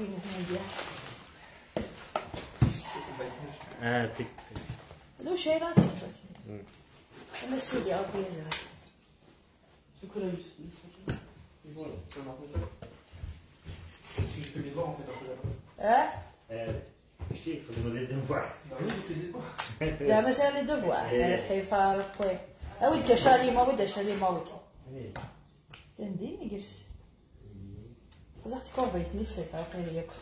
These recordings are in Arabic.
خوينا هنايا آه peux les voir. زعما سير لي دوفوار الحيفا القوي اودي شاري ما ودي شاري ما قرش زعت كوفيت لسه تعقيل ياكل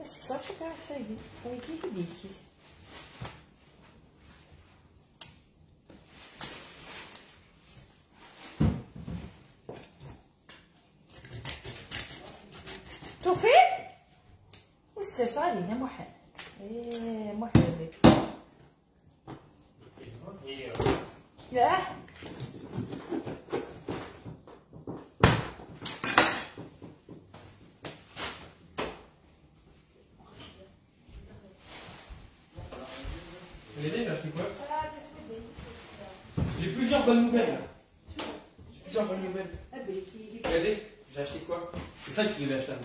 بس صار شو كان سيدي هاي كيف ديكيس توفيق quoi C'est ça qui devait acheter à moi.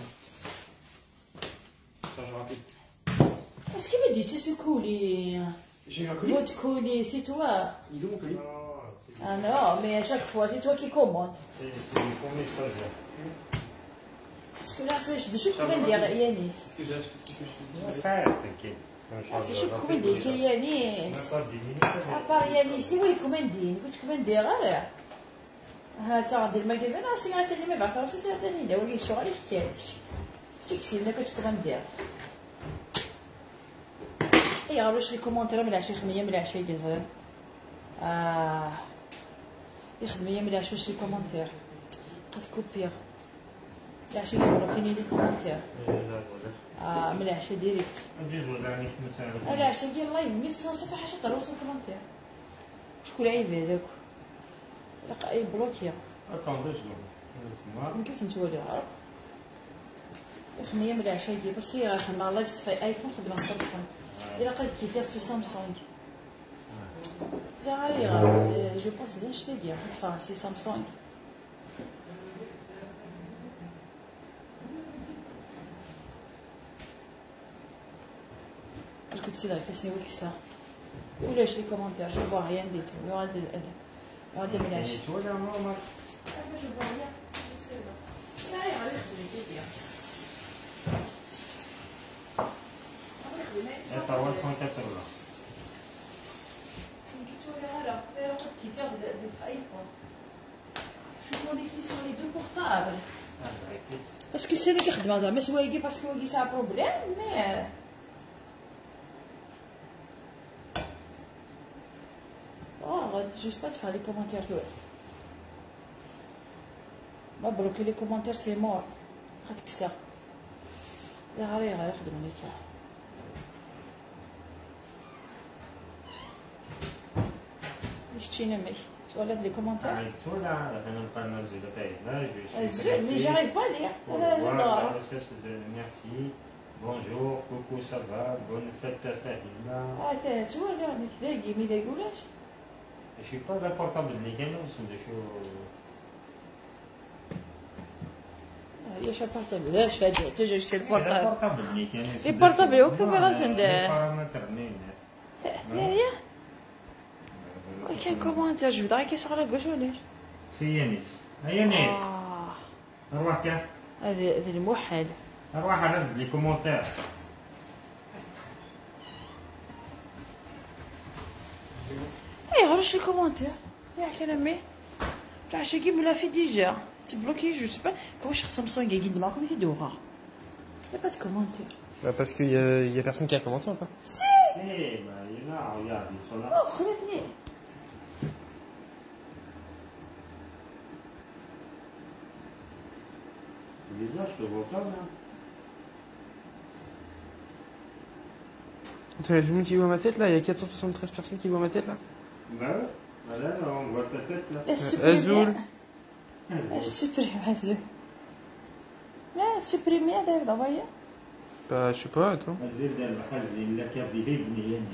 Attends, je rappelle. Est-ce qu'il me dit tu sais couler J'ai eu un colis. Votre colis, c'est toi Il est où mon colis Ah non, mais à chaque fois, c'est toi qui commandes. C'est du fournisseur. Parce que là, je de شو كمان دير يانيس C'est ce que j'ai acheté. C'est ce que je te dis. خير تنكيل سي شو كمان دير يانيس يانيس ابار يانيس وي كمان دير قلت كمان دير غير ها تا دير الماكازان راسي غير تاني ما بعرف راسي سير تاني دا وي الشغل يحكيلك تيكسي لك كنت كمان دير اي غير لي كومونتير من العشيه خمية من العشيه كزر آه. يخدم من العشيه واش لي كومونتير. قد كوبير. العشيه بلوكيني لي كومونتير. آه من العشيه ديريكت. أنا عشان ديال مي صافي حاجة طرا وصل كومونتير. شكون عيب هذاك؟ أي بلوكي من كيف نتولي عارف خمية من العشاء ديال باسكو غنخدم لايف في آيفون خدمة سامسونج. إلا قال كي دير سو سامسونج. زعري جو بونس ديال شتا ديال حيت فرنسي سامسونج كنت سيدا فاسني ويكسا ولاش لي كومونتير جو بوا ريان دي تو يقعد يقعد من العشاء جو بوا ريان لا يعرف يخدم يدير باسكو سي اللي كيخدم زعما سوايقي باسكو واقي سا بروبليم مي آه جوست با تفعل لي كومونتير ما بلوكي لي كومونتير سي مور غتكسى غير غير يخدم ليك شتينا مي تولد لي كومونتير الزول مي جاريف با ليه هذا دار Bonjour, coucou, ça va, bonne fête à Fahima. آه تا تولى هذيك داقي مي داقولاش Je suis pas la portable اللي كانوا وصلوا شو هي شا بارطابل لا شفاجئ توجور شي البورطابل portable اللي كانوا لي بورطابل هو كيف هذا سند هي كان كومونتير جو فودري كي سوغ لا غوش ولاش سي يانيس هيا يانيس آه أروح كان هذا هذا الموحل أروح انزل لي كومونتير اي غير شي كومونتير يحكي لامي تاع شي كيما لا في ديجا تبلوكي جو سبا واش سامسونج قاعد معاكم يدوها يا با de commentaire Bah parce qu'il y a, y a personne qui a commenté encore. سي إيه ما يلا regarde ils sont là أو خلتني bizarre je te vois pas là Tu vois, qui voit ma tête là Il y a 473 personnes qui voient ma tête là bah ouais voilà là, on voit ta tête là Azul. السوبريم عزول لا السوبريمي هذا je sais pas, attends. الزير دار بحال لا كابي بني يعني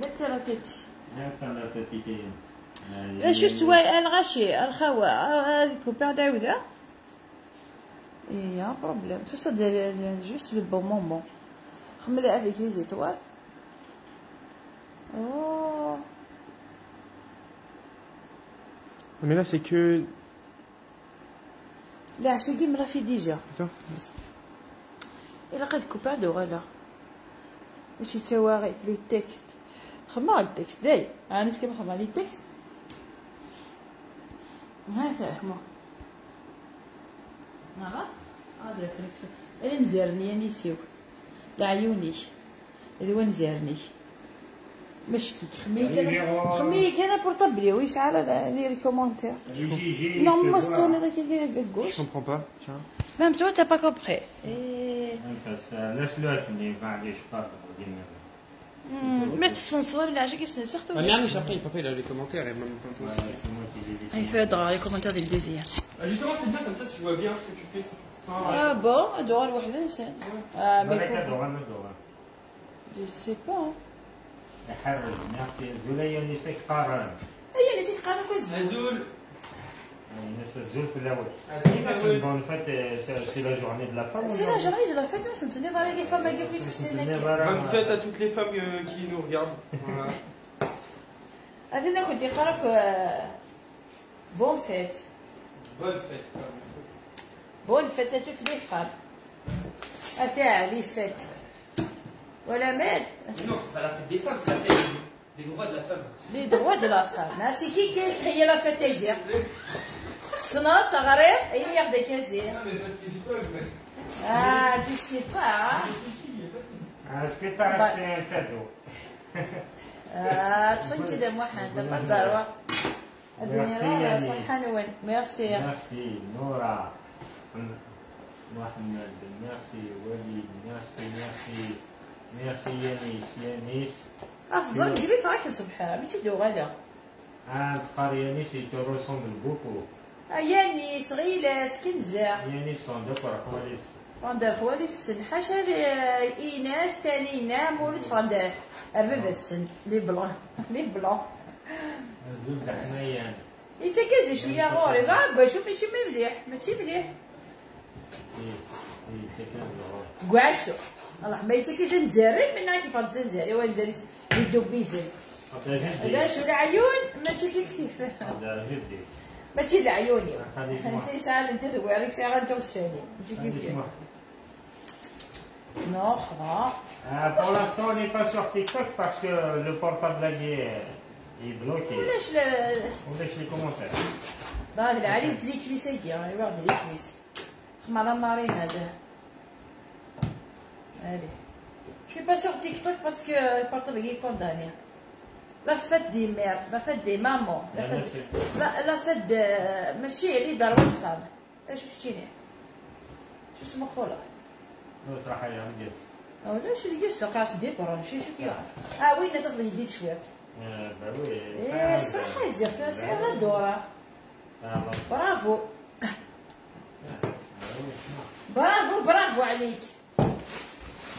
لا ترى تيتي Ja, het zijn dat het die geen- Nee, لا شو سواء الغاشي الخوا هذيك بعد عاودة يا بروبليم شو ça de juste le bon moment. خملي avec les étoiles. Oh. Mais là, c'est que. لا عشان قيم راه في ديجا. إلا قد كوبادو غلا ماشي تواغيت لو تكست؟ خما على التكست داي. أنا كيما خما على التكست هاي فاهمة نعم هذا التكست أنا نزارني أنا يسيو لا عيوني إذا وين نزارني مش كيك خمي كان خمي كان بورطابلي ويش على لي كومونتير Gigi, Non, je te moi, vois. c'est tourné avec les Je gauche. comprends pas. Tiens. Même toi, t'as pas compris. Et... بس لسه اللي معليش فرق بين ما تستنصر بالله عشان كيستنصر Ah, mais Anish, après, il peut pas, il a les commentaires et même quand Ouais, aussi. c'est moi qui l'ai dit. Il fait dans les commentaires des deuxième. Ah, justement, c'est bien comme ça, tu vois bien ce que tu fais. Enfin, Ah bon, adore الواحد انسان. Ah mais بالك faut. هذا وأنا دورة. Je sais pas. Hein. يحرز ميرسي زوليا نسيك قارن هي نسيت قالوا كويس. Nazoul. الناس الزول في الأول Ah, بس oui. بون فات سي لا جورني دو لا فام C'est la journée de la fête, mais c'est une dans les femmes qui ont fait c'est Bonne fête à toutes les femmes euh, qui nous regardent. Voilà. أنا كنت قرأك bonne fête. Bonne fête. Bonne fête à toutes les femmes. أتاع les fêtes. ولا مات. لي دوا دو لا فام لي ماشي كي كي تحيي لا في تي دير سنا تغريب اي لي ياخذ كازير آه تي سي با اسكي تاع سي تادو آه تفهم كي دير محمد بالدار الدنيا راه صحه نوال ميرسي ميرسي نورا محمد ميرسي وليد ميرسي ميرسي ميرسي وليد ميرسي ميرسي ميرسي يانيس يانيس الظن جيبي فاك صبحها مي تدو غدا عاد قار يانيس il te ressemble beaucoup ياني صغيلة سكنزة. يانيس son deux خواليس فاندا خوالي السن حاشا إيناس تاني نام ولد فاندا الربع السن لي بلان. لي بلان. زوج د حنايان يتكازي شوية غوري زعبا شو ماشي مليح؟ ماشي مليح. كواعشو الله ما يتكازي نزاري منا كيف نزاري وين نزاري يدو بيزن لا شو العيون ماشي كيف كيف؟ ماشي لعيوني انت سأل انت ذوي عليك ساعة انت وسفاني انت كيف كيف. نو خلاص Pour l'instant, on n'est pas sur TikTok parce que le portable là il est, il est bloqué. علاش لا On laisse les commentaires. ظاهر علي انت لي كويس هيك راني واحد لي كويس خما لا مارين هذا allez. Je suis pas sur TikTok parce que le portable est condamné. La fête des mères la fête des mamans la La fête fête- لا la fête de ماشي اللي ضربوا الفام إيش شتيني شو اسمه خولا Non, صراحة يا عمي أو لا شو اللي قصة قاس دي برا شي شو كيا آه وين تفضل يديك شوية Bah oui. إيه الصراحة يزير سير الدورة برافو برافو برافو عليك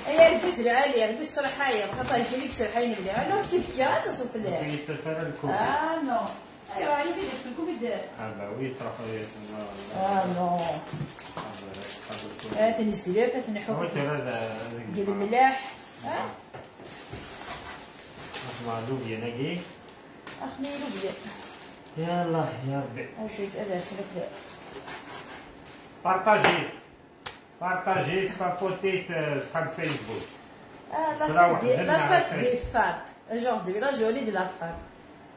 اي البس العالية البس سرحاية خاطر يجيك سرحاية مليح لا كنت تصل في الليل آه نو. ايوا عليك في الكوفيد bah oui, travailler. آه نو. فاتني السلاف فاتني حب ديال الملاح آه. اسمع لوبيا نجي اخني لوبيا يلا يا. ربي. أزيد هذا سلك بارطاجيت بارطاجيت بابوتيت صحاب فيسبوك آه لا ouais, fête des- donne la la fête recette. des femmes genre de la jolie de la femme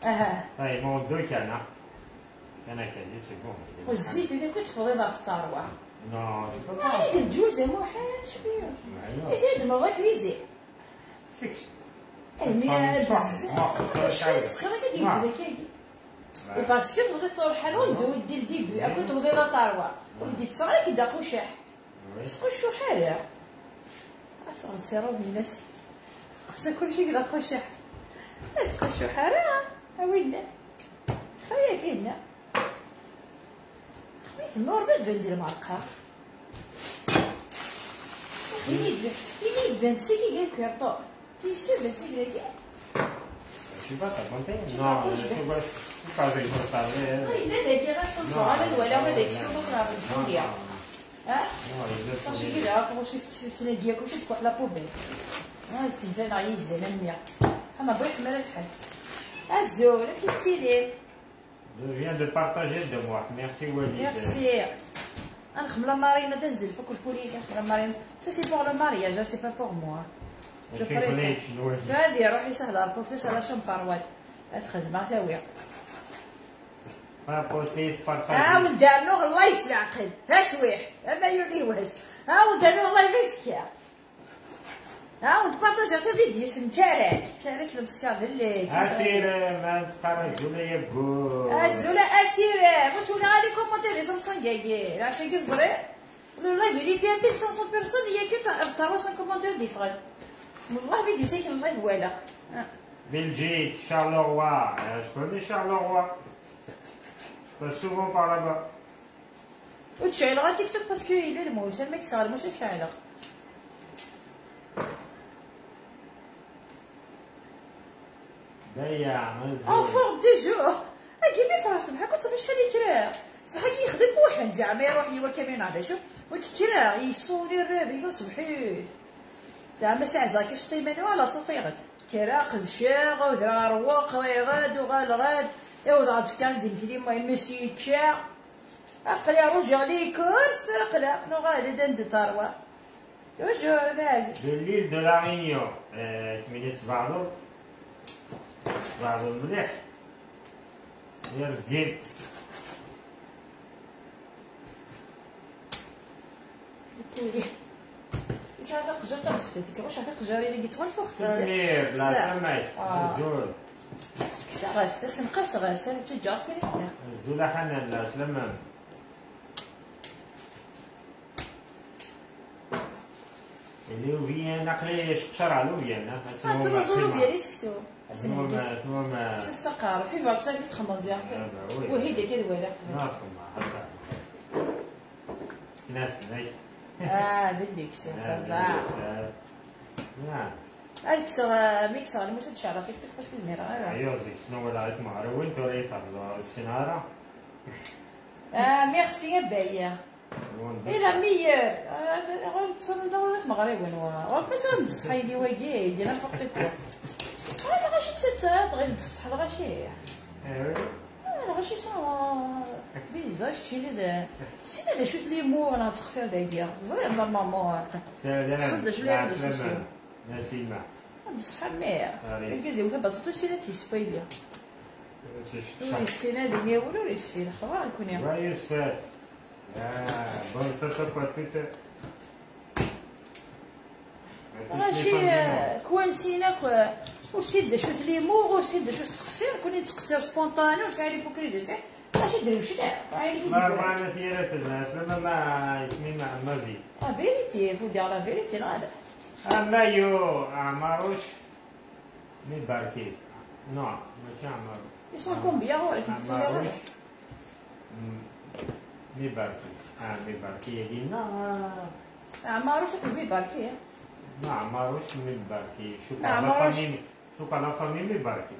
آه Ah, ils m'ont deux cannes. hein. Il y en a qu'un, c'est bon. والزيف اذا كنت فضيضة في peux pas. هذه الجوزة مو حال شبيه كويزي six. اي مي Femme, بزاف نعم. يبدا كي باسكو تبغي تروح لوندو دي الديبي اكون تبغي طاروة ولدي صغيرة كي داقو شاح شو حالة اصغر تسيرو بالناس خصها كل شيء كدا شاح اسقو شو حالة اوينا خويا كاينة خويا النور ما تبان دير معرقة ينيد ينيد 25 كي قال كارطون تي سو 25 كي Je sais pas, t'as compté Tu Non, je compté. sais pas, c'est pas avec le tablette. لا داك غير صنصور على الولا ما داك الشيء بكره في الدنيا ها Non, il le ماشي connaît. كذا واش فتنا ديالك واش تكون على بوبيل ها الزنفان غاية الزمان مية اما بغيت مال الحال الزول كيستيلي Je viens de partager de moi. Merci Walid. ميرسي نخدم لا مارينا تنزل فوق البولي نخدم لا مارينا سي بور لو مارياج سي با بور موا جو شنو فهادي روحي سهلة ربو فلوس على شم فروات هاد خدمة تاوية بابوتي ها تبارطاجي ودانو الله يسلع عقل تسويح ما يولي وهز ها ودانو الله يمسكها ها ونتبارطاج غير فيديو اسم تارك تارك المسكار اللي أسير ما تقرا زوليا بو الزولا أسير. فتونا غادي كومونتير لي 500 كاكي راك شي كزري لو لايف اللي دير 1500 بيرسون هي كي 300 كومونتير ديفرون والله بيدي ساكن اللايف والا Belgique, Charleroi. Euh, Je connais Par là-bas. وتشعل غا تيك توك باسكو الا الموسم ما كسر مش شاعله ضيع ان مزول فور دي جو أكيد فرا صباح كنت صافي شحال يكرا صباح يخدم بوحد زعما يروح يوا كامين هذا شوف وتكرا يصوني الرابي صبحيت زعما ساعة زاكي شطي منو على صوتيغت كرا قدشا غودرا رواق غاد وغال غاد إيوا غاد كاس ديال الفيلم مهم مسي تشا أقلا رجع لي كورس أقلا. نو غادي دند تاروا توجور l'île de la Réunion. Euh, كميني سبعضو سبعضو مليح زقيل كوري يسافق قجر تغسفتك واش عافاك قجاري اللي قلت غنفوق سمير بلا سماي آه. غاس بس نقص غاس أنا كي نحنا زولا حنان لا سلمان اللي هو فيينا قليل شرع له فيينا ها تروزولو ديالي سكسو ثم ثم تستقر في فاكسا كي تخمم مزيان وهيدا كي دويرة ناس ناي آه بالليكس صافا الكسر ميكسر اللي مش تشعر فيك باش كزميرة أيوه زيك شنو ولا عيط مع وين توري فضل السنارة آه ميرسي يا بايا إلا مير غير تصور ندور لك مغرب ونوا وكاش غنصحي لي واكي ديال نفقي كو أنا غاشي تسات غير تصح غاشي أنا غاشي صا بيزا شتي لي دا سي دا لي مو أنا تخسر دايا زري ماما صدق شو اللي عندك سوسيو. نسيمة بصح مير آري. كيزي وتا باتو سي لا تيسبايليا وي السنة دي ميا ولا السنة خبر نكون يا. Ah, toutes. à toutes les ماشي familles. كوانسينا كو وسيد شوت ليمو وسيد شوت تقصير كوني تقصير سبونتاني وسعي ليبوكريزي صح ماشي لا عايلي ما معنا ثيرة الناس لما ما اسمي ما ما في لا فيريتي فو دير لا فيريتي لا لا أما يو عمروش مي باركي. نو ماشي عمرو يسون كومبيا ولكن عمروش مي باركي. آه مي باركي. يجينا شو ما عمروش مي باركي شوف ما عمروش. فامي شوف على فامي مي باركي.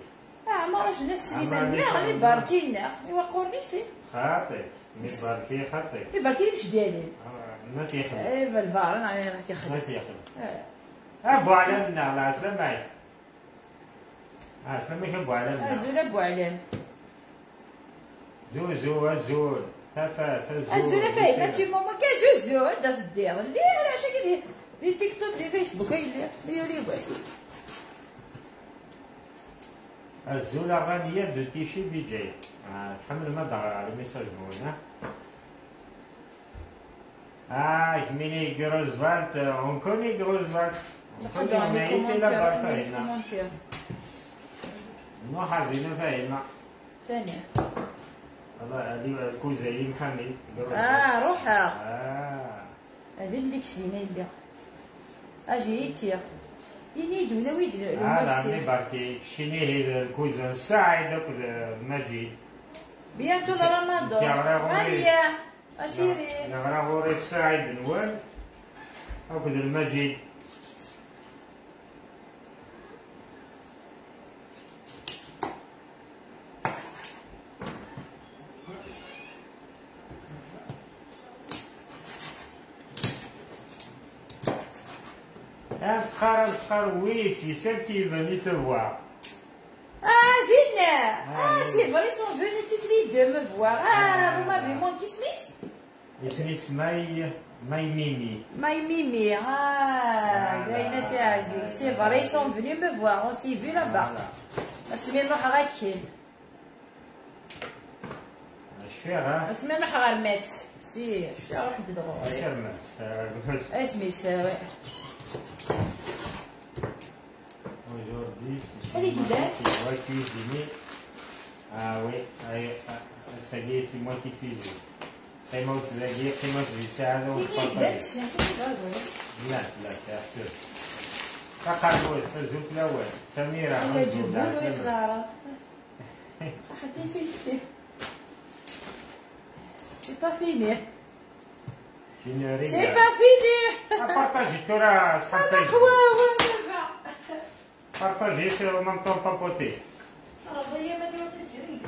عمارو شو ناس اللي عمارو من اللي غير كان- باركينا ايوا قورنيسي خاطئ. مي باركي خاطئ. في بالكي مش ديالي ما تيخدم اي بالفار أنا راه ما كيخدم تيخدم ابو علم على عسلامة معي عسلامة ابو علم ازول ابو علام زوزو الزول تفا فزول ازول فايمه تي ماما كازوزو دا تدير اللي أنا كي دي تيك توك دي فيسبوك هاي اللي اللي باسي الزول غنية دو تيشي بي جي تحمل ما ضغط على الميساج هنا جروزفالت اون كوني جروزفالت اون كوني نقدر عليكم كومونتير مو حاضرين فاهمة ثانية هذا هذه الكوزين كامل آه روحها آه هذه اللي كسينا اللي أجي يتيا ينيد ولا ويد هذا عمي باركي شيني هي الكوزن سعيد مجيد بيانتو رغوي. ماليا اشيري نغرا غوري سعيد نوال أخذ المجيد oui, c'est celle qui est venue te voir. Ah, Vina Ah, Ah, oui. c'est vrai, ils sont venus toutes les deux me voir. Ah, Ah, vous m'avez voilà. manqué Smith اسمي ماي ماي ميمي My Mimi, ah, Voilà. Gaïna c'est Aziz. C'est vrai, ils sont venus me voir, on s'est vu là-bas. Voilà. اسمي نروح راكين اش فيها اسمي نروح على المات سي شو راح تدغوري كلمة اسمي ساوي moi qui cuisine. Ah oui, ah, ah, ça y est, c'est moi qui cuisine. C'est moi qui cuisine, c'est moi qui cuisine, on كيف passe à بات l'autre. كيف لا لا تأثر فقط هو الزوج الأول سميرة أنا عنده جبور دار ويخلارة حتى فيني سي با فيني شنو سي با فيني بارطاجي ترى صحاب أنا فيسبوك قواوة بارطاجي سي مام طون بابوتي القضية ما تجري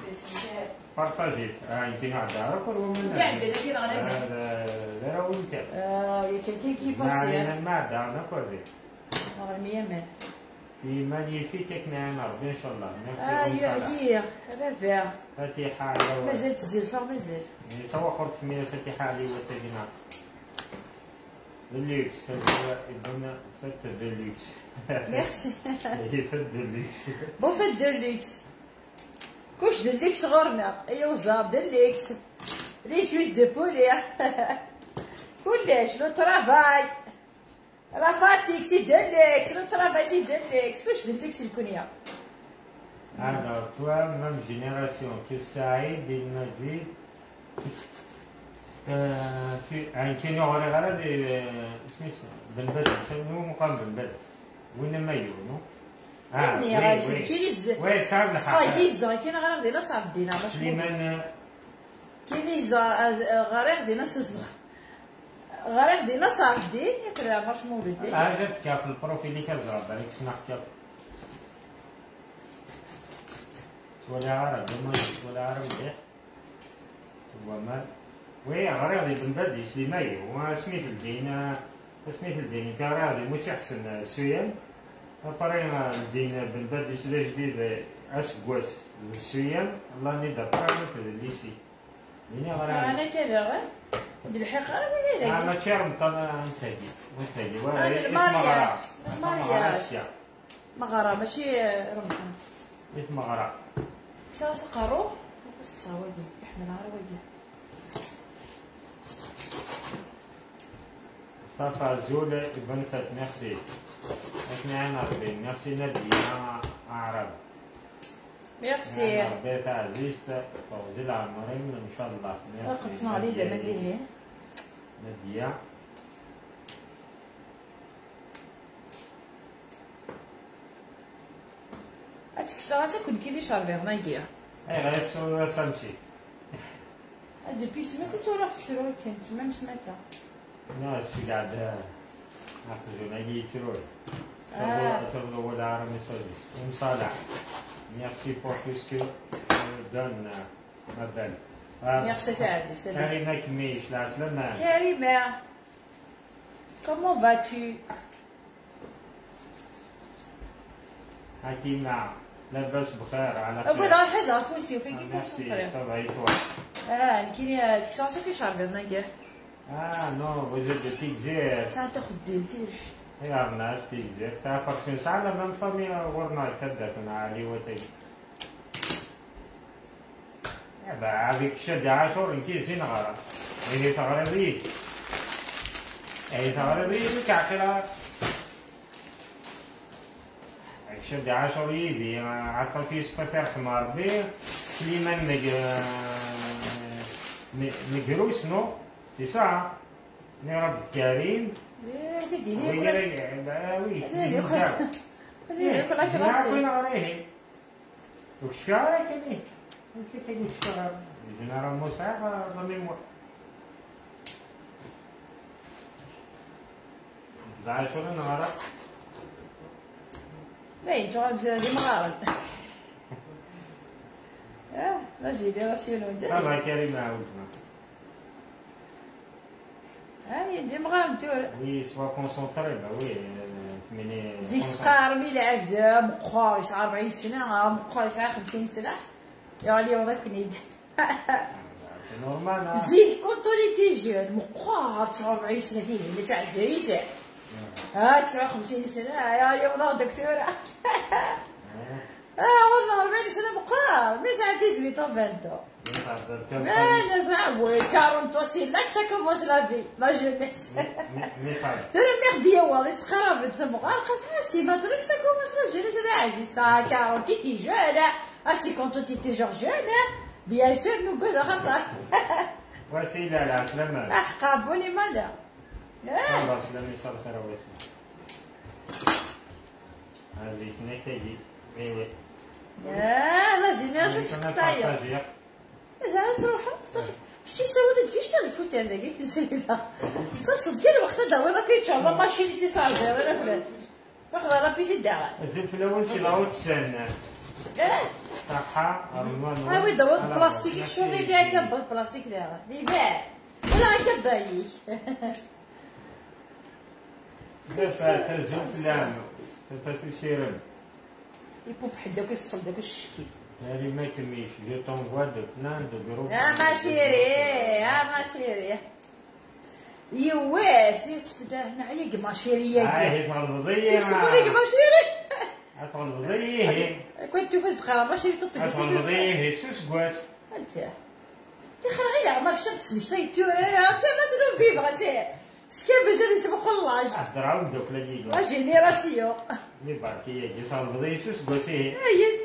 بارطاجي آه يمكن واحد عارف ولا من كاع بلا كي غنبدا لا وين كان آه يا كان كي ما باسي أنا في مانيفيك معنا ربي ان شاء الله آه ميرسي يا ومصالح. يا ربع فاتحة على مازال تزلفة مازال يعني توا قرت من الفاتحة علي وتجينا اللوكس هذا يبنى فت اللوكس ميرسي هي فت اللوكس بوفيت ديليكس كوش ديليكس غورنا ايوا زاب ديليكس لي كويس دو بولي كلش لو ترافاي لا فاتيك سي ديليكس لو ترافاي سي ديليكس كوش ديليكس الكونيا Alors, toi, même génération que Saïd, il m'a dit, في يعني كاين غير غير دي اسمه بن بدر سموه مقام بن بدر وين ما يونو آه وي غير وي سقاي الحق؟ كيزدا كاين غير غدينا صعب دينا باش سليمان كاين يزدا غير غدينا صزدا غير غدينا صعب دين ياك باش مولد آه جاتك في البروفيل اللي كزرب هذيك سنحكي ولا عرب ولا عرب مليح. وما وي غريضي بن بدي سليماي وما سميت الدين سميت الدين كان راضي مش احسن سويان فرينا الدين بن بدي سلا جديد اسكواس السويان الله فرينا في الليسي ديني غريضي أنا كذا غير الحقيقة أنا آه كذا ما تشارم طنا نساجي نساجي أنا ولا المارياج. مغرا مغارة ماشي رمضان مثل مغرا كسا سقارو كسا واجي يحمل عار واجي مصطفى زول بن فات ميرسي إحنا عنا ربي ميرسي نبينا عرب ميرسي ربيت عزيز فوزي العمرين ان شاء الله ميرسي قلت علي دابا ندير نبيا اتكسا راسك كل كيلي شارفيغ نايكيا اي غير سامسي دوبي سمعتي تولي تسرو كان تما شي قاعد نجي يسرور آه. صبروا ولا عرب سيرفيس ومصالح ميرسي بور تو سكو دون ما بال ميرسي تاع عزيز لاباس. كريمة كميش العسلامة كريمة كومون فاتو حكيمة لاباس بخير على خير لها حاجة فوسي وفين كي ميرسي كنت صافا يتوا آه كاين تكسا راسك يشارفيغ آه نو فوزيت دو تيكزير ساعة تاخد ديل تيرش يا الناس تيكزير تاع باسكو ساعة لما فامي ورنا كدفنا علي وتي هذيك شد عاشور كي زين غرا هي تغربي هي تغربي كعقلا شد عاشور يدي عطل في سفتر حمار بي سليمان مج مجروس نو سي سا رب الكريم. كديني وي ياكل. عليه. فيها كني وش تقول وش فيها جنرال موسى ضمن زعل شو النهارده باين تقعد دي مغارب؟ آه رجلي دي راسي ولد الله كريم عاودنا تور وي سوا كونسونطري وي زيد قارمي العبد مقار يسعى 40 سنة مقار يسعى 50 سنة. يا لي وضعك نيد نورمال زيد كنت تي جون مقار 49 سنة فيه اللي تاع زريزة ها 59 سنة يا لي وضع دكتورة آه والله 40 سنة مقار مي ساعة 18 أو 20 لا لا صعب 40 سي لا ça commence la vie la jeunesse ترى ميردية والله. تقرب ثم غارقة سي ماتريك ça commence la jeunesse هذا عزيز؟ تا 40 تي جون à 50 تي جون جون بيان سور نقول خطر وسيلة لا سلامة احقابوني مالا الله سلامة يصير خير ويسمع هذه تنكتي وي لا لا جينيراسيون تقطايا زعما تروح شتي سوا ديك شتا الفوت هذاك تسالي صدق كاين وقت داوي كي ان شاء الله ماشي لي صار ولا فلان لا بيسي داغا زين في الأول شي لاوت سنة صحة رمان ها وي داوي بلاستيك شوفي داك كبر بلاستيك داغا يباع ولا كبايك بس تنزل في العام تنفاتو سيرم يبوب حدا كيسطل داك الشكي هذه ما يكميش جو تونفوا دو بلان دو جروب يا ما شيري. يا ما شيري. يواس هنا عيق ما شيري هاي يا هي تغلبضية سمولي ما شيري؟ تغلبضية هي. كنت فاز تقرا ما شيري تطبق تغلبضية هي. سوس كواس أنت. تخرج غير عمرك شرط سميت تاي تورا أنت ما سنو فيفغ سكان بزاف يسبق اللاج أهدر عاود دوك لا جيجو لا جينيراسيون لي باركية جي تغلبضية سوس كواس هي هي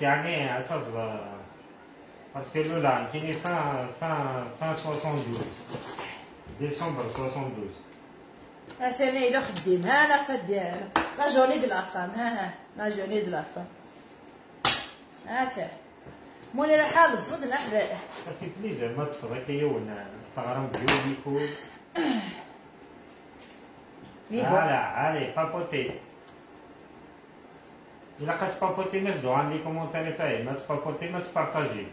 يعني que l'Ola, qui est fin, fin, fin 72, décembre 72. ثاني إلى خديم ها أنا فدير لا جوني دو لا فام ها ها لا جوني دو لا فام هاتا مولي راه حال صد نحدا في بليزر ما تفضل كي يونا ثغرم بيولي كول على علي بابوتي إلا قد بابوتي مسدو عندي كومونتاري فاي ما تبابوتي ما تبارطاجي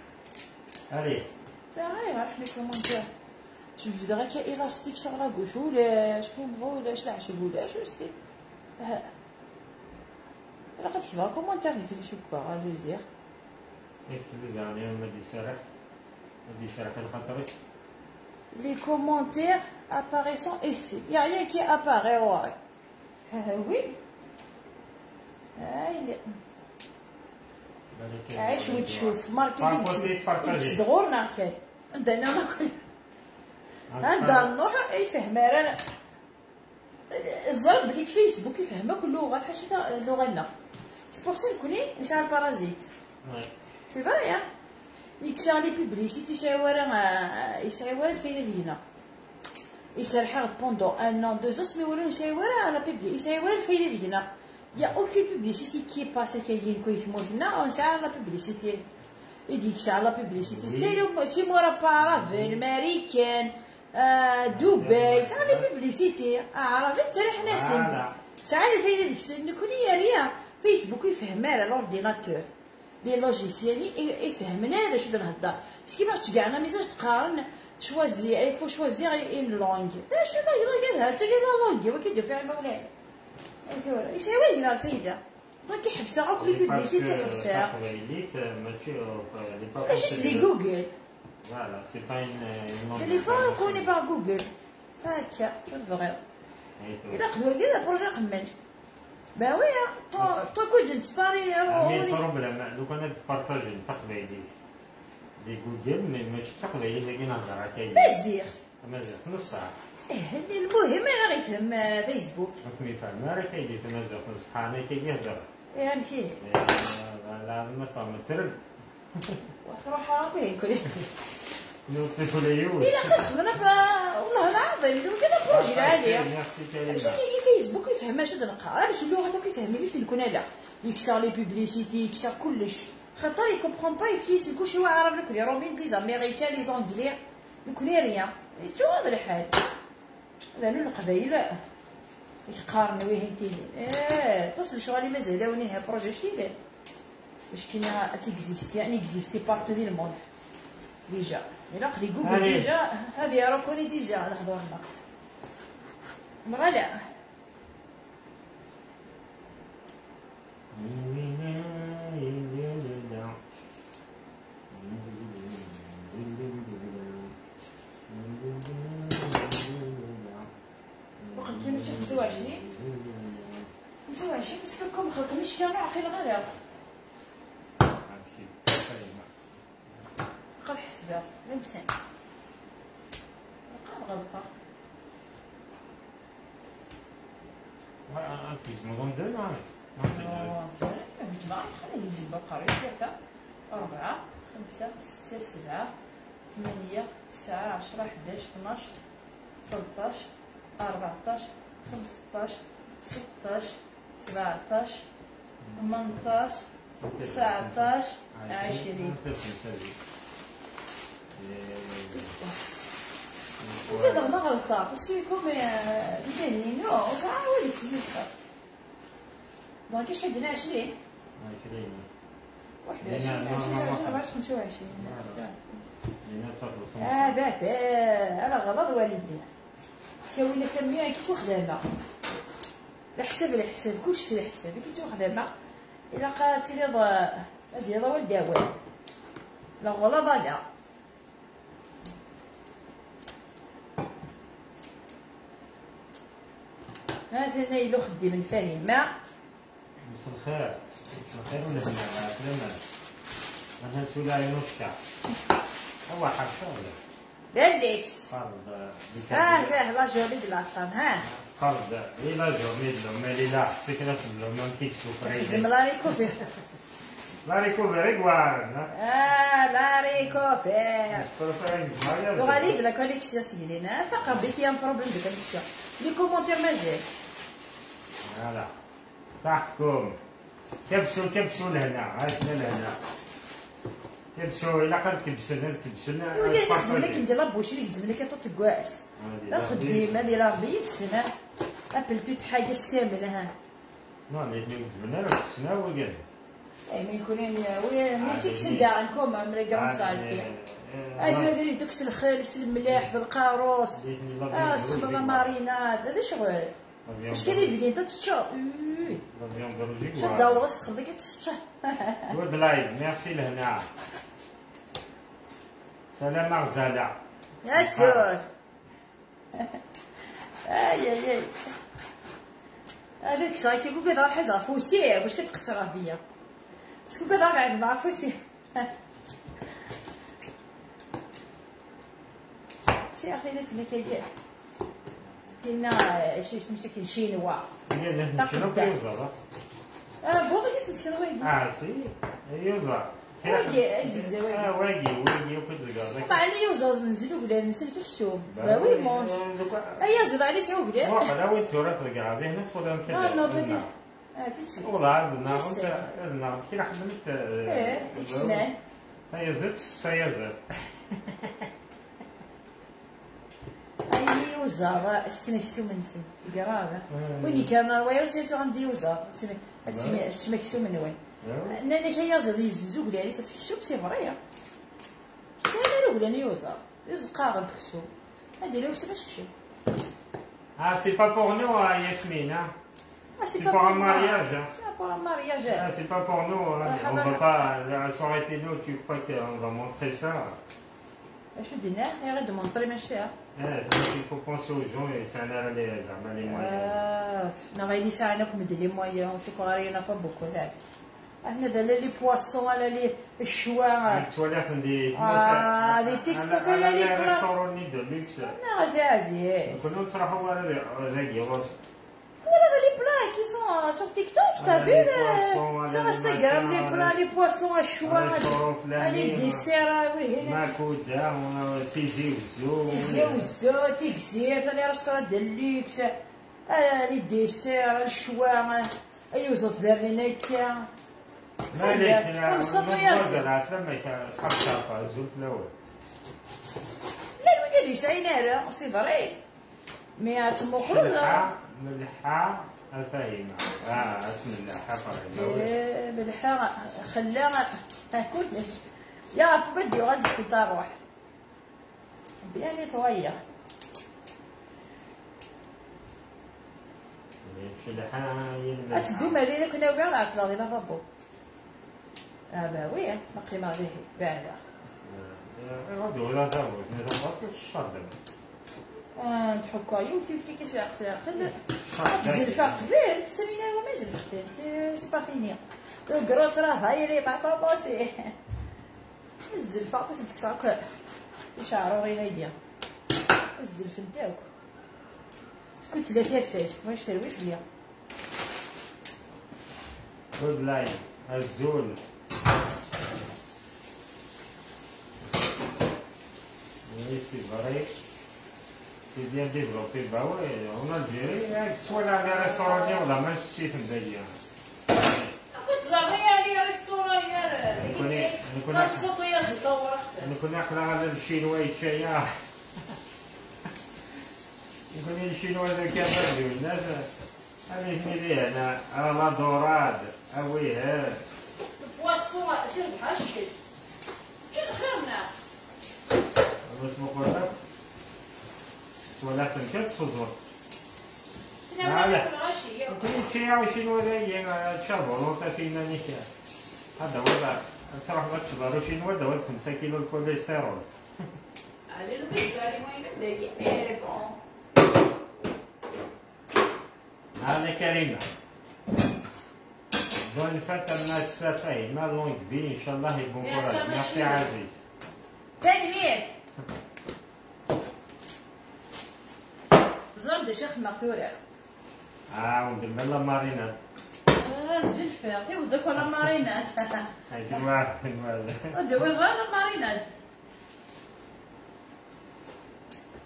علي Ça arrive, راح لي كومونتير qu'il y ait élastique sur la gauche. ولاش كيبغوا ولاش لا عشب ولاش وسي ها لا قد كيفها كومونتير نكري شو كوا غادي Les commentaires apparaissant ici. Il n'y a rien qui apparaît, ouais. Euh, oui. Ah, il est... عيش وتشوف ماركتينغ بارطاجي بارطاجي صدغورنا كاين عندنا ما كل عندها النوع يفهم راه الزرب اللي فيسبوك يفهمك اللغة بحال شي اللغة لنا سي بور سا نكوني نسال البارازيت سي فري يكسر لي بيبليسيتي يساوي راه يساوي راه الفايده ديالنا يسرحها بوندون ان ان دو زوس مي ولو يساوي راه لا بيبلي يساوي راه الفايده ديالنا يا أوكي بيبليسيتي كي باسي كاين كويس مودنا ونسال لا بيبليسيتي يديك ساعة لا بيبليسيتي تيرو تيمورا بارافين امريكان دبي ساعة لي بيبليسيتي عرفت تريح ناس اللي فايدة ديك السن نكون هي ريا فيسبوك يفهم على لورديناتور لي لوجيسيال يفهمنا هذا شنو نهضر سكي باش تقعنا ميزاج تقارن شوازي اي فو شوازيغ اون لونغ. شنو لا قالها انت قال لا لونغ. وكيدير فيها مولاي يساوي ديال الفايدة؟ دونك يحبسها غير كل بيبليسيتي يحبسها تقبيليت ماشي سي جوجل فوالا سي با اون با كوني با جوجل هكا شو تبغي إلا قدوة كذا بروجي قمل با وي تو كود تسباري مي روني البروبليم لو كان تبارطاجي تقبيليت دي جوجل ماشي تقبيليت اللي نهضر هكا مزيغ مازال نص ساعة إيه المهم أنا غيفهم فيسبوك ما يفهم راه كيجي تنزل نص ساعة كيجي يهضر يمشي لا ما فهم الترب وروح هاكي كل ليو إلا خدمنا والله العظيم دو كذا بروجي عادي باش يجي فيسبوك يفهم اش نقرا باش اللغة دوك يفهم اللي تكون لا يكسر لي بوبليسيتي يكسر كلش خاطر يكومبخون با يفكيس كلشي عارف لك لي رومين لي زاميريكان لي زونجلي نكوني ريان تو هذا الحال لأنه القبايل يقارنوا ويه انتي إيه تصل شغالي مازال داوني بروجي شيلات باش كاينة تيكزيستي يعني اكزيستي بارتو دي الموند ديجا الا قري جوجل. ديجا. هذه راه كوني ديجا نهضروا هنا مغلا وقت كنا شي 25 25 بس فكم خلقنيش كامل عقيل غير قال حسبها الانسان قال غلطه جماعة خلينا نجيب القرية ثلاثة أربعة خمسة ستة سبعة ثمانية تسعة عشرة حداش اثناش ثلاثاش أربعتاش خمسطاش ستاش سبعتاش ثمنتاش تسعتاش عشرين. ما غلطة بس فيكم يدني نو آه غلط لا حساب لا حساب كلشي لا حساب تخدمة إلا قالت لي هذه ضا والدي أول لا غلط لا هذا أنا إلا خدي من مساء الخير. مساء الخير ولا هنا سلامة أنا سولاي نوشكا. هو حرشة ولا داليكس قرض هذا لا جولي دو لا فام ها. قرض إلا جورني لما لا سكنة لما تيكسو خدم فريدة لا ريكوفير لا ريكوفري قوارن آه لا ريكوفير ما وغالي la collection سيدنا فقط بك يا بروبليم دو كونيكسيون لي كومونتير مازال هلا. تحكم. كبسوا كبسوا لهنا. عرفنا لهنا. كبسوا إلا قد كبسنا كبسنا نخدم لك ندير لابوشي اللي يخدم لك تطقواس لا خديمة ديال ربي السنة أبل توت حاجة كاملة ها. نعم اللي كتبنا راه كبسنا وقال أي ما يكونين وي ما تيكسن كاع نكون مريقا مسالكي هذا هذا دوكس الخالص الملاح ذا القاروص آه استخدم مارينات هذا شغل. اش كاين فيديو انت تشا شد دور استخدم ديك تشا Good live, merci لهنا سلام غزالة يا سور اي اي اي اجيك صاي كيقول كذا حزر فوسيه واش كتقصر بيا بس كون كذا قاعد مع فوسيه سي أخي ناس اللي كيدير كاينة شي مسكين شينوا شنو كيوزر آه بوغ اللي سنسكن ويدي آه سي. يوزر واجي ازيز واجي واجي واجي وكتلقى طبعا اللي يوزر زنزلو بلا نسل في الحسوب باوي مونش. اي زرع لي سعو بلا واحد وين تورا تلقى هذه نفس ولا لا لا بدي آه تنسي والله عندنا عندنا كي خدمت إيه اكسمان هي زدت هي زدت اي يوزر السنكسيو من سن قرابه ويني كان روايه سيتو عندي يوزر السمكسيو من وين ناني كي يزر يزوق لي عليس في السوق سي فريا سي أنا ولا يوزر يزقا بحسو هادي لو سي باش شي Ah, c'est pas pour nous, hein, Yasmine. Hein. Ah, C'est pour un mariage. Hein. C'est pour un mariage. Ah, c'est pas pour nous. Hein. Ah, on bah, va bah. pas. La soirée était nous, tu crois qu'on va montrer ça شو دينا غير غير دمونطري ماشي Eh, donc, Il faut penser aux gens et c'est un arrêt les, armes, les moyens. آه، نا غير ساعه ناكم دي لي مويا وشو كاري نا با بوكو ذاك هنا دا لي بواسون على لي الشوا Tu vois l'air des. Ah, les TikTok, Elle a les les plats. restaurants de luxe. نا غير عزيز كنا نروحوا على Voilà dans les plats qui sont euh, sur TikTok, t'as Ah, vu les le... poissons, sur les Instagram, les machins, plats, les- les poissons à choix, restaurant les, les flaming. desserts, ah oui, هنا ماكودا وتيزي وزو الزوزو تيكزير les restaurants ديال اللوكس آه، les desserts au choix ايوزو في برلينيكا مالك خمسة ما طياس. تبغى العسل ما كان صحاب شافا زول في الأول لا ما قال لي ساينا لا c'est vrai mais تما قول ملحة ملحة الفاهمة آه اسم الله فرعي. بالحارة خلاها كلش يا بدي غادي ستة روح. بياني طوية أتدو مالي كنا وبيع العطلة غادي لافابو آه با وي ما قيمة غادي باعها غادي ولا نظام الشر آه تحكوا يمشي في كيس العقل خل. الزلفة قبل سمينا هو ما زلفتين سي با فيني. لو كرو ترافايري با با بوسي الزلفة كنت تكساك يشعروا غير يديا الزلف نتاوك كنت لا تافاس واش ترويش ليا. جود لاين الزول. Oui, c'est C'est bien développé. Bah ouais, en Algérie, soit dans les restaurants, on a même si c'est d'ailleurs. نكون إحنا على الشينوا شيء نكون الشينوا ذا كان بدو الناس هذه هي أنا على دوراد اويه البواسون سير بحال الشيء كان خيرنا بس لك ولكن كانت تفضل سنا. ما ناكل غشي نكون شيء أو شينوا ذا تشربوا فينا نكا هذا وضع تروح تشرب شينوا ذا 5 كيلو الكوليسترول؟ بون. هذا كريمة بون فتى الناس سافي ما لونج بي إن شاء الله كوراج سما ميرسي شنو؟ عزيز. ثاني ميت زرد شيخ مغفورة آه وندير لا مارينا. زلفة تي ودك ولا مارينات؟ واحد ودي ولا مارينات؟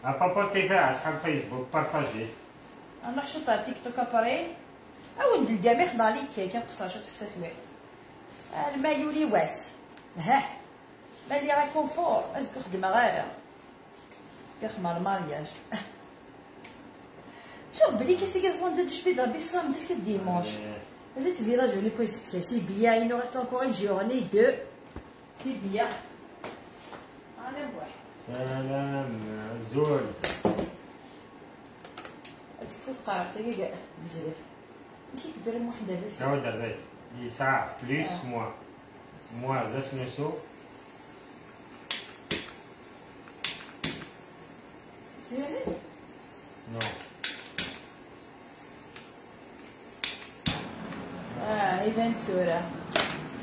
ابابا كيف اصحاب فيسبوك بارطاجي. أنا حشوطة تيك توك أباري؟ أو ندير الجامع عليك كي قصة شو تحسات وين المايو لي واس. ها؟ مالي راه كونفور اسك خدمة غير. كخدمة المارياج شوف بلي كيسي كيفون دو شبيدا بيسام ديسك ديمونش Cette village, je l'ai pas secret. C'est bien, il nous reste encore une journée de. C'est bien. Allez, ouais. سلام زول تكفى تقارع دقيقة بزاف. ماشي كدير واحد هذا في. نعود الريت يساع بليس آه. موا موا ذا سنسو سيري. نو اذا سورة.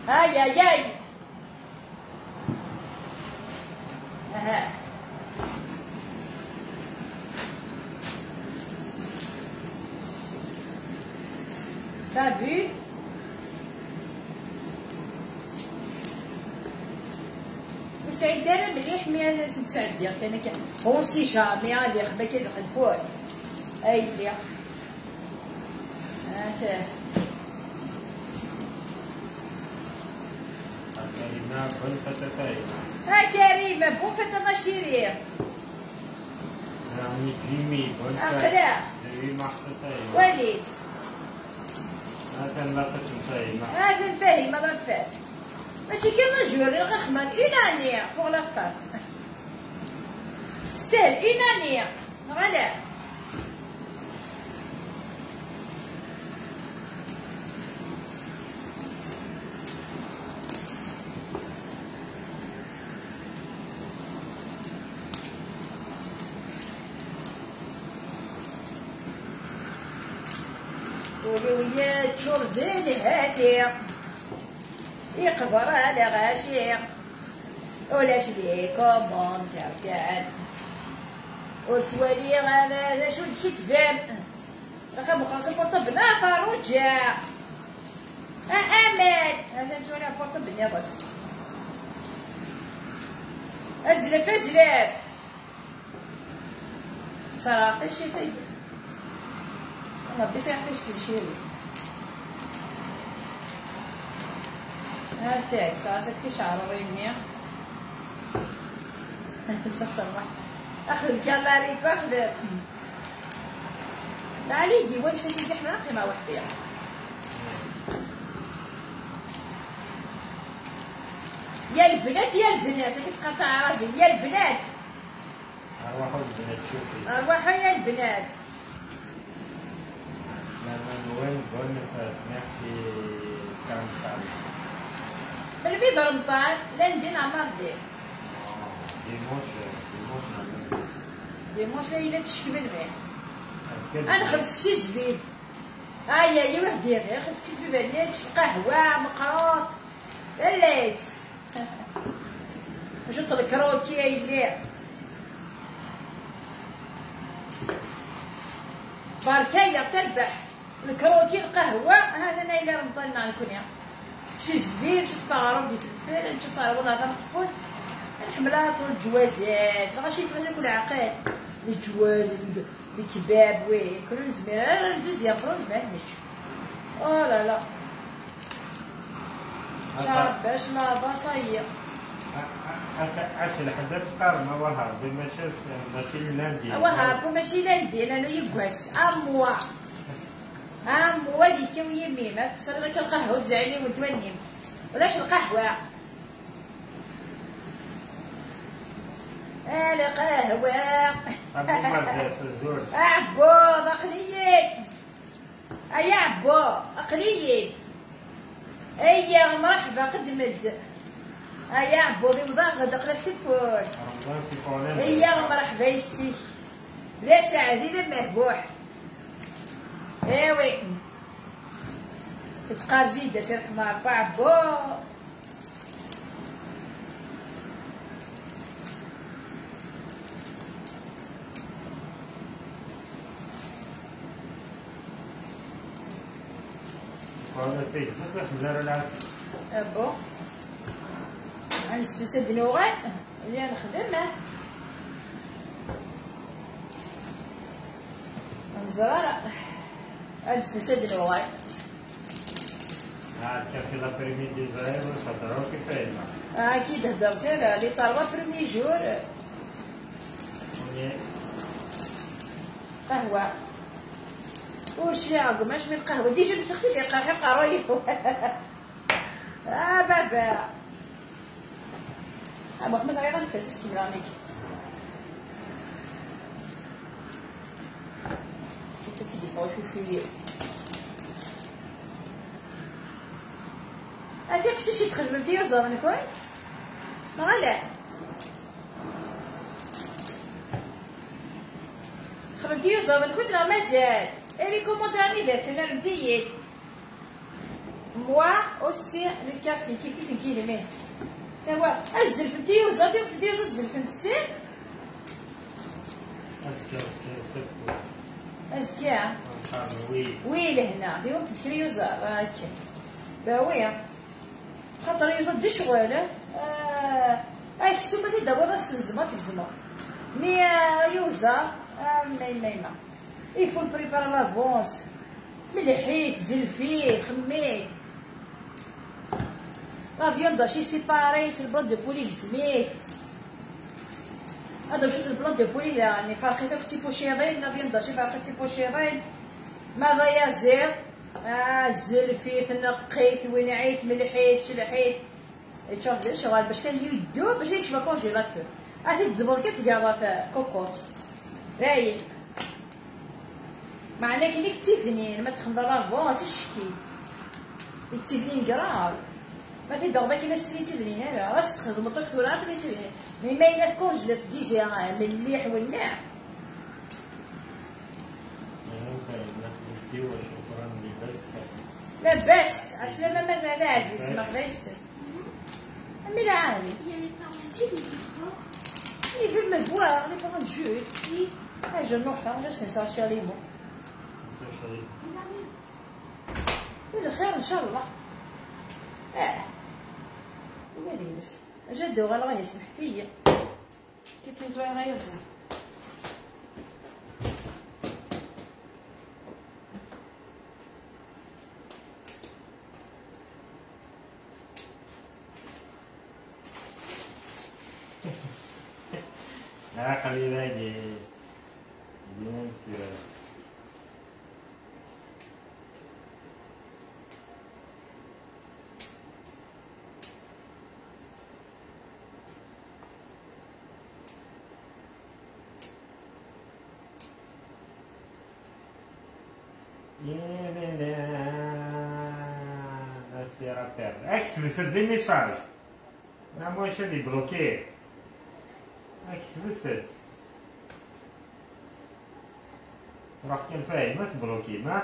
هاي هاي هاي. أها. T'as vu وسعيد دار مليح مي سعيد ديال كان هو سي جامي غادي يخبا كيزخ الفول اي ليا هاته كلمة بن فتاتين ها كريمة بون فتا ماشيري يعني كريمي بن أقرأ. كريمة حتتين وليد هذا لا تتنتهي هذا الفاهم ما فات ماشي كيما جوري الغخمان اون اني بوغ لا فام ستيل اون اني غلا ولويات شرب الهاتي يقبر على غاشي. ولا شري كومونتير كان وتولي غانا شو الكتفان رقم خاصة بطب نافر ورجع أمل. هذا نتولي بطب نافر أزلف أزلف. صراحة شي طيب. أنا بدي سيحتاج تشيري هاتاك. ساسك في شعر ريني تصمح اخذ الكالاريك واخذ لا علي دي وين سيدي إحنا قيمة وحدة يا البنات يا البنات. كتقطع عربي يا البنات. أروحوا البنات شوفي ارواحوا يا البنات. لا bonne, bonne fête. Merci, Sam Sam. البيض رمضان dimanche, matin. ديمونش لا الا تشكي que- أنا خبزت شي زبيب هيا هي وحدي غير خبزت شي زبيب عليك قهوة مقروط الليت شفت الكروتي يا اللي باركايا تربح الكروتي القهوة هذا أنا إلى رمضان مع الكونيا شي زبيب شي طارو دي فلفل شي طارو غير مقفول الحملات والجوازات راه شي فلان كل عقل الجوازات الكباب وي كل زمير أنا دوزيام فرونز ما عندنيش أو لا لا. شعر باش لا باصايا أسأل حدث قارما وهاب بمشي ماشي لاندي وهاب ماشي لاندي لأنه يقعس أموا. اموا اللي كاو يميمه تصير لك القهوة تزعلي وتونيم ولاش القهوة؟ أنا قهوة. أبو مدرسة الزور عبو اقليين أي عبو اقليين ايا مرحبا قدمت. ايا عبو ذي وضع غدا رمضان سيكونين ايا مرحبا يسي لا سعدي لا مربوح. ايوي تقار جيدة سير حمار عبو هذا فيه. مثل حمزة العسل ابو نوغل اللي نخدم نزرار نسد نوغل عاد كافي لابريمي دي زاير وصدروا كفاية أكيد هدرت لا لي طالبه برمي جور قهوه وش يا قماش من القهوه ديجا باش نغسل القهوه قروي آه بابا آه محمد غير الفاس كيمرانيك انت كي دفعوا شو شوية هذاك الشيء شي تخدم بدي زمان كويس ما لا خدمتي زمان كنت راه مازال اللي كومونتاري درت أنا رديت موا اوسي لو كافي كيف كيف كيلمي توا الزلف انتي وزاتي وتدي وزات الزلف انت سيت أسكر أسكر ازكى أسكر وي ويل هنا اليوم تشري يوزا هاكا باوية خاطر يوزا دي شغالة آه اي كسومة دي دابا راس الزما تزما مي يوزا مي مي ما يفو بريبار لافونس ملحيت زلفيت خميت لا فيوندا شي سيباريت البلاد دو بولي زميت هذا شفت البلاد دو بولي يعني فرقيتو تيبو شيرين لا شي فرقيت تيبو شيرين ماذا يزير آه زلفيت نقيت وين عيت ملحيت شلحيت تشوف شغال باش كان يدو باش يكشف كونجيلاتور هاتي تزبط كي تقرا في كوكوط رايق معناك اللي كتيفنين ما تخمر لافونس الشكي التيفنين قراب ما تيدغ باك الا سلي تيفنين لا راس تخدم الدكتورات اللي تيفنين مي ما إلا كونجلات ديجا مليح ولا وشكرا لبسك لاباس عسلامة ما هذا عزيز ما بس. أمي لا عالي Il veut me voir, les parents de. Ah, je n'en pas, je sais ça, chez les mots. الخير إن شاء الله. آه وليس جد الله يسمح فيا كنت نتوى غير لا يجي pattern. Explicit mesaj. Ne može li bloke? Explicit. Bırakken é bloke. Ne?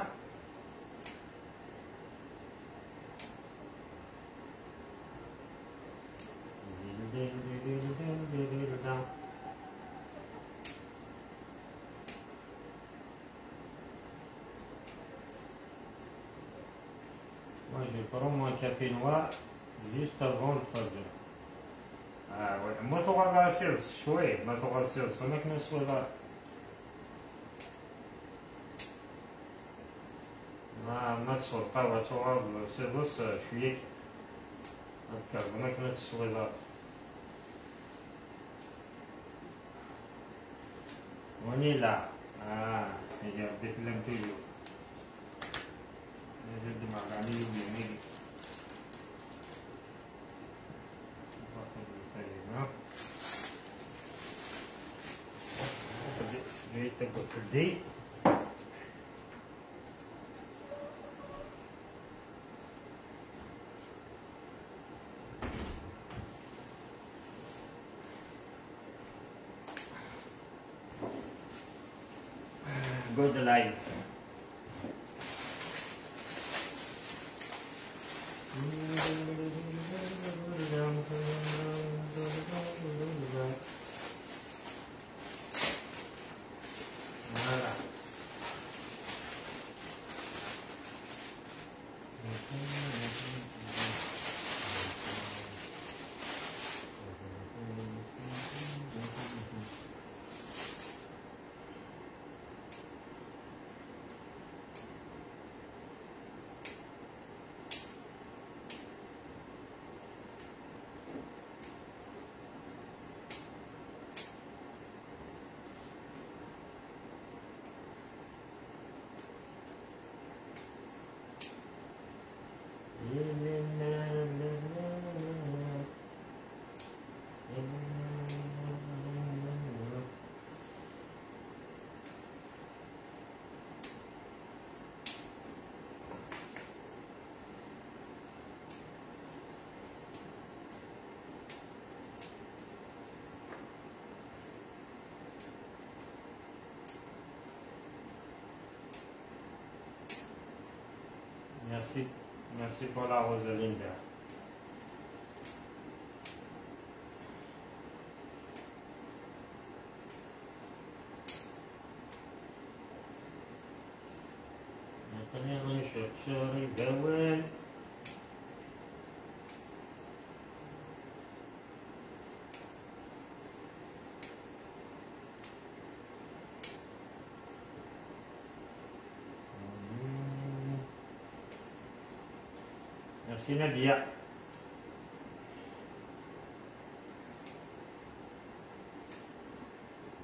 غاسل شوي ما تغسل سمك نسوي ما ما تصور قهوة تصور سيرفس شويك هكا هناك ما تصور ونيلا آه هي بديت لم تيجو جد مع غني ويميني تقول good life. Merci, Si 拉或者林加 نفسي نادية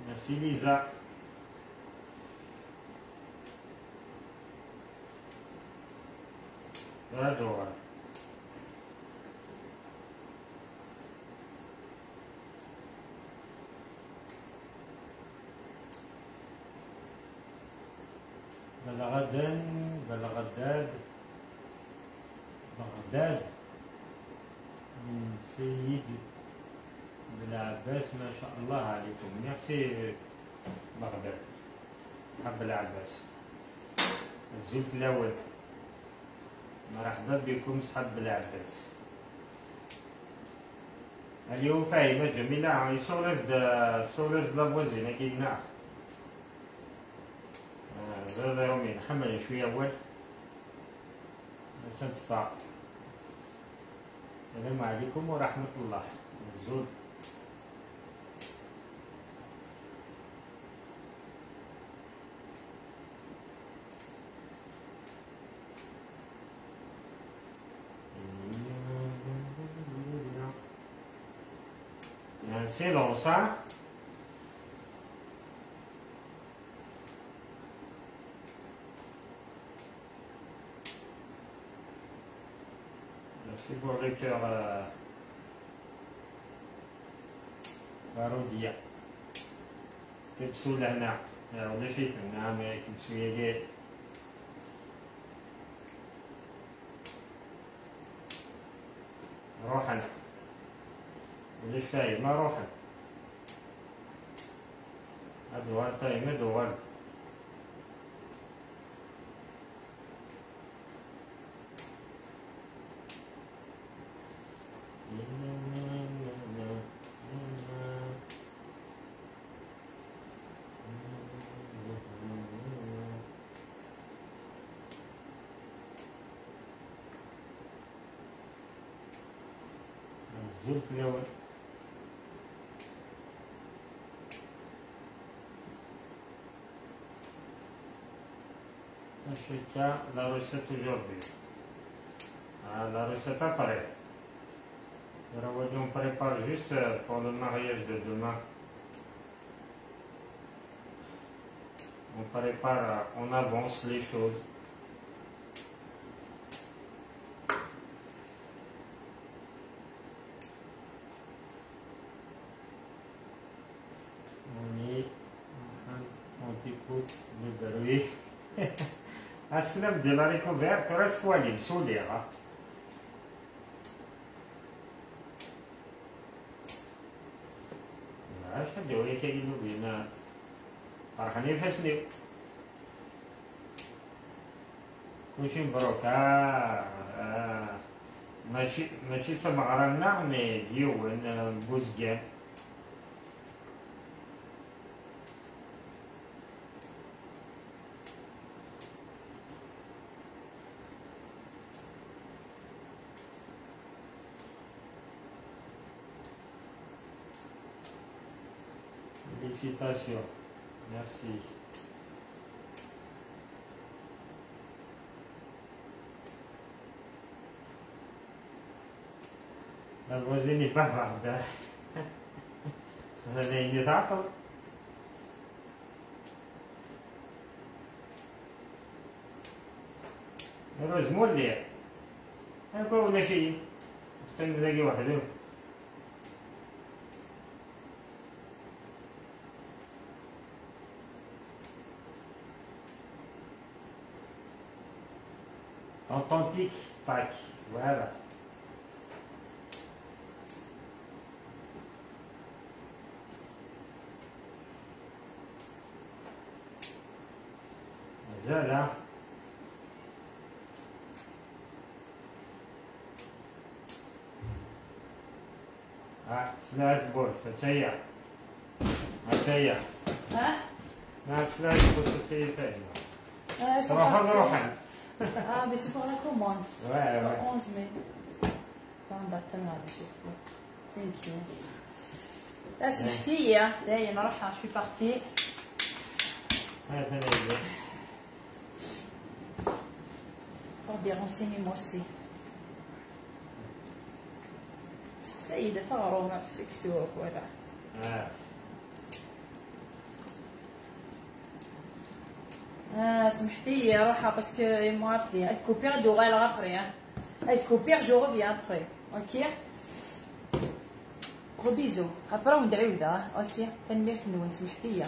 نفسي ليزا هادو بلغدن بلغداد بلغ بغداد من سيد بن عباس ما شاء الله عليكم. ميرسي بغداد حب العباس. الزلف الأول. مرحبا بكم صحاب العباس. اليوم فاهمة جميلة. يصورز دا صورز لابوزينا كينا هذا يومين حمل شوية أول سنتفع السلام عليكم ورحمة الله الزول C'est long ça. Merci pour le cœur euh, بارودية كبسوا لهنا ولا شيء نعم كبسوا يجي روحا وليش فاهم ما روحا أدوار فاهم أدوار زول في Ensuite, la recette aujourd'hui. Ah, la recette apparaît. On prépare juste euh, pour le mariage de demain. On prépare, euh, on avance les choses. السلام ديال لا ريكوفيرت راه سوالي مسوليها علاش نديرو لي كاينو بينا فرحانين فاسنيو كلشي مبروك ماشي ماشي تمغرنا مي ديوان بوزكان Félicitations. Merci. La voisine n'est pas varde. Vous avez une étape Heureusement, اللي هكا ولا شيء تقيم ذاكي وحده Pâques. Voilà. Voilà. Ah, سلاح بورفة تشيع تشيع ها لا سلاح بورفة تشيع روحا partis. روحا Ah, mais c'est pour la commande. Ouais, Le ouais. 11 mai. Thank you. لا سمحتي لي نروح شوي بارتي pour des renseignements aussi. سيدة ثغرة في سكسوك ولا Ah, سمحتي أروح باسكو مو عرفتي هاد كوبير دوغال ابري هاد كوبير جو ريفيان ابري أوكي غو بيزو ابرا وندعيو ذا أوكي تنميرت نون سمحتي